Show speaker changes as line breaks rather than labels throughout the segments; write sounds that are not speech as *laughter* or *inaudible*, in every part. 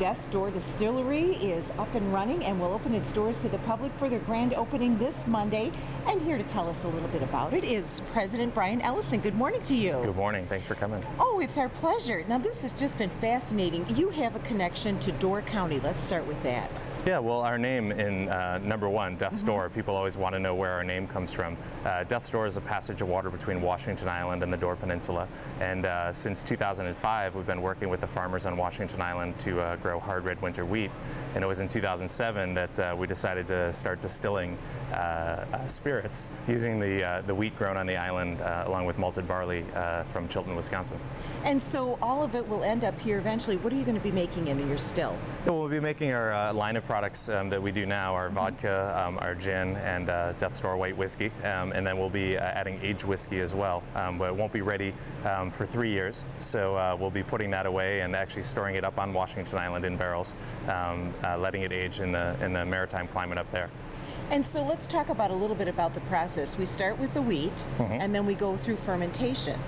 Death's Door Distillery is up and running and will open its doors to the public for their grand opening this Monday. And here to tell us a little bit about it is President Brian Ellison. Good morning to you.
Good morning. Thanks for coming.
Oh, it's our pleasure. Now, this has just been fascinating. You have a connection to Door County. Let's start with that.
Yeah, well, our name in uh, number one, Death's Door,
Mm-hmm.
people always want to know where our name comes from. Uh, Death's Door is a passage of water between Washington Island and the Door Peninsula. And uh, since 2005, we've been working with the farmers on Washington Island to uh, grow hard red winter wheat. And it was in 2007 that uh, we decided to start distilling uh, uh, spirits using the, uh, the wheat grown on the island uh, along with malted barley uh, from Chilton, Wisconsin.
And so all of it will end up here eventually. What are you going to be making in your still?
We'll be making our uh, line of products um, that we do now, our vodka, um, our gin, and uh, Death's Door white whiskey. Um, and then we'll be uh, adding aged whiskey as well. Um, but it won't be ready um, for three years. So uh, we'll be putting that away and actually storing it up on Washington Island in barrels, um, uh, letting it age in the, in the maritime climate up there.
And so let's talk about a little bit about the process. We start with the wheat and then we go through fermentation.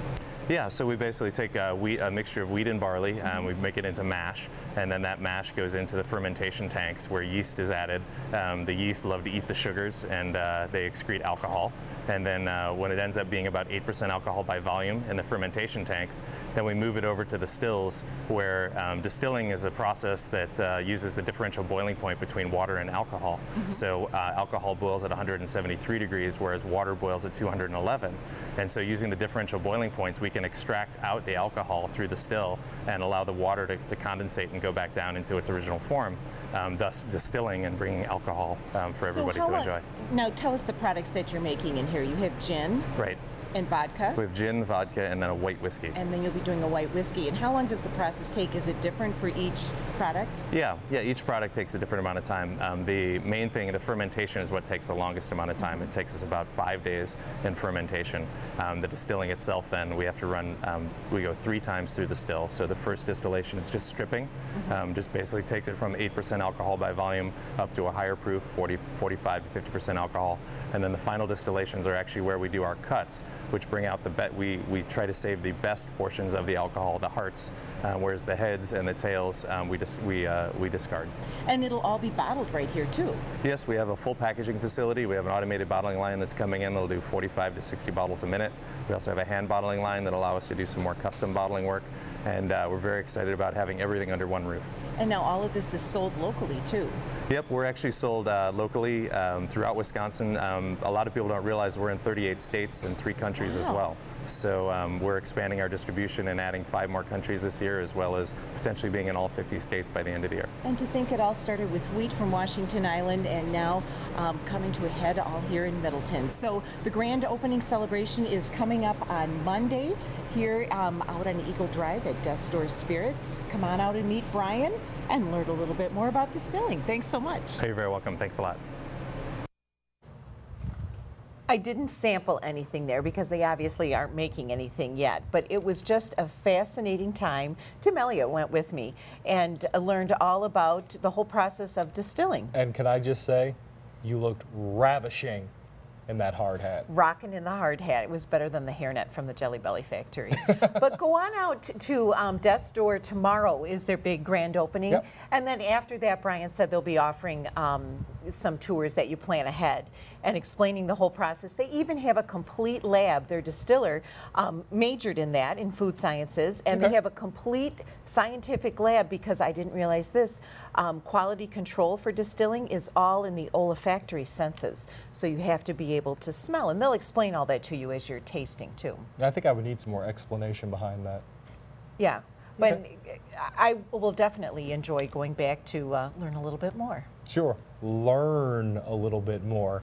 Yeah, so we basically take a, wheat, a mixture of wheat and barley, and we make it into mash, and then that mash goes into the fermentation tanks where yeast is added. Um, the yeast love to eat the sugars, and uh, they excrete alcohol. And then uh, when it ends up being about 8% alcohol by volume in the fermentation tanks, then we move it over to the stills, where um, distilling is a process that uh, uses the differential boiling point between water and alcohol. So uh, alcohol boils at 173 degrees, whereas water boils at 211. And so using the differential boiling points, we can extract out the alcohol through the still and allow the water to, to condensate and go back down into its original form, um, thus distilling and bringing alcohol um, for everybody
so
to enjoy.
Now tell us the products that you're making in here. You have gin
Right.
And vodka.
We have gin, vodka, and then a white whiskey.
and then you'll be doing a white whiskey. And how long does the process take? Is it different for each product?
Yeah, yeah. Each product takes a different amount of time. Um, the main thing, the fermentation, is what takes the longest amount of time. It takes us about five days in fermentation. Um, the distilling itself, then we have to run. Um, we go three times through the still. So the first distillation is just stripping. Um, just basically takes it from 8% alcohol by volume up to a higher proof, 40, 45 to 50% alcohol. And then the final distillations are actually where we do our cuts, which bring out the bet. We we try to save the best portions of the alcohol, the hearts, uh, whereas the heads and the tails um, we dis- we uh, we discard.
And it'll all be bottled right here too.
Yes, we have a full packaging facility. We have an automated bottling line that's coming in that'll do 45 to 60 bottles a minute. We also have a hand bottling line that allow us to do some more custom bottling work, and uh, we're very excited about having everything under one roof.
And now all of this is sold locally too.
Yep, we're actually sold uh, locally um, throughout Wisconsin. Um, a lot of people don't realize we're in 38 states and three countries as
Wow.
well. So um, we're expanding our distribution and adding five more countries this year, as well as potentially being in all 50 states by the end of the year.
And to think it all started with wheat from Washington Island and now um, coming to a head all here in Middleton. So the grand opening celebration is coming up on Monday here um, out on Eagle Drive at Death's Door Spirits. Come on out and meet Brian and learn a little bit more about distilling. Thanks so much.
You're very welcome. Thanks a lot.
I didn't sample anything there because they obviously aren't making anything yet, but it was just a fascinating time. Tim Elliott went with me and uh, learned all about the whole process of distilling.
And can I just say, you looked ravishing in that hard hat.
Rocking in the hard hat. It was better than the hairnet from the Jelly Belly factory. *laughs* but go on out to um, Death's Door tomorrow is their big grand opening.
Yep.
And then after that, Brian said they'll be offering um, some tours that you plan ahead and explaining the whole process. They even have a complete lab. Their distiller um, majored in that, in food sciences, and they have a complete scientific lab because I didn't realize this. Um, quality control for distilling is all in the olfactory senses. So you have to be able to smell, and they'll explain all that to you as you're tasting too.
I think I would need some more explanation behind that.
Yeah, but I will definitely enjoy going back to uh, learn a little bit more.
Sure, learn a little bit more.